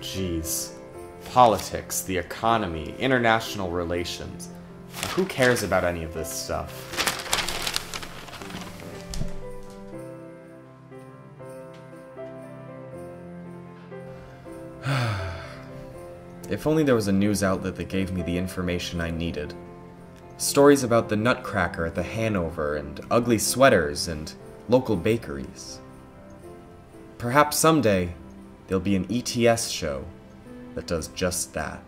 Jeez. Politics, the economy, international relations. Who cares about any of this stuff? if only there was a news outlet that gave me the information I needed. Stories about the Nutcracker at the Hanover, and ugly sweaters, and local bakeries. Perhaps someday there'll be an ETS show that does just that.